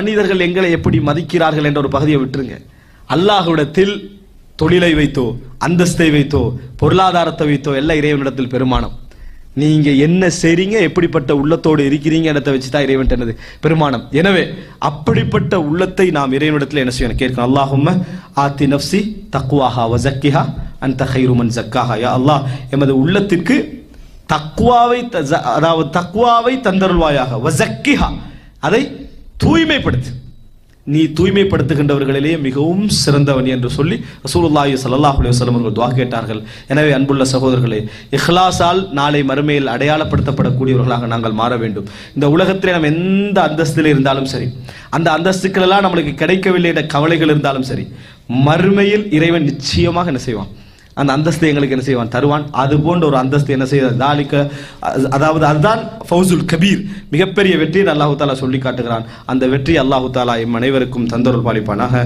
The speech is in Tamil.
மனிதர்கள் எங்களை எப்படி மதிக்கிறார்கள் என்ற ஒரு பகுதியை விட்டுருங்க. அல்லாஹ்விடத்தில் தொழிலை வைத்தோ அந்தஸ்தை வைத்தோ பொருளாதாரத்தை வைத்தோ எல்லாம் இறைவனிடத்தில் பெருமானம். நீங்க என்ன செய்றீங்க எப்படிப்பட்ட உள்ளத்தோடு இருக்கிறீங்க இடத்தை வச்சு தான் இறைவன் என்னது? பெருமானம். எனவே அப்படிப்பட்ட உள்ளத்தை நாம் இறைவனிடத்தில் என்ன செய்யணும்? கேட்கணும். அல்லாஹும் ஆத்தி நப்சி தக்குவாஹா வசக்கிஹா அந்த ஹைருமன் ஜக்காஹா. யா அல்லாஹ் எமது உள்ளத்திற்கு தக்குவாவை த- ஜ- அதாவது தக்குவாவை தந்தருள்வாயாக. வசக்கிஹா அதை தூய்மைப்படுத்து. நீ தூய்மைப்படுத்துகின்றவர்களிலேயே மிகவும் சிறந்தவன் என்று சொல்லி ரசூலுல்லாஹி ஸல்லல்லாஹு அலைஹி வஸல்லம் அவர்கள் துவா கேட்டார்கள். எனவே அன்புள்ள சகோதரர்களே இஹ்லாஸால் நாளை மறுமையில் அடையாளப்படுத்தப்படக்கூடியவர்களாக நாங்கள் மாற வேண்டும். இந்த உலகத்திலே நாம் எந்த அந்தஸ்தில் இருந்தாலும் சரி அந்த அந்தஸ்துக்களெல்லாம் நம்மளுக்கு கிடைக்கவில்லை என்ற கவலைகள் இருந்தாலும் சரி மறுமையில் இறைவன் நிச்சயமாக என்ன செய்வான்? அந்த அந்தஸ்தை எங்களுக்கு என்ன செய்வான்? தருவான். அது போன்ற ஒரு அந்தஸ்து என்ன செய்ய தாலிக்க அதாவது அதுதான் ஃபவுசுல் கபீர். மிகப்பெரிய வெற்றி அல்லாஹு தாலா சொல்லி காட்டுகிறான். அந்த வெற்றி அல்லாஹு தாலா எம் அனைவருக்கும் தந்தொருள் பாலிப்பானாக.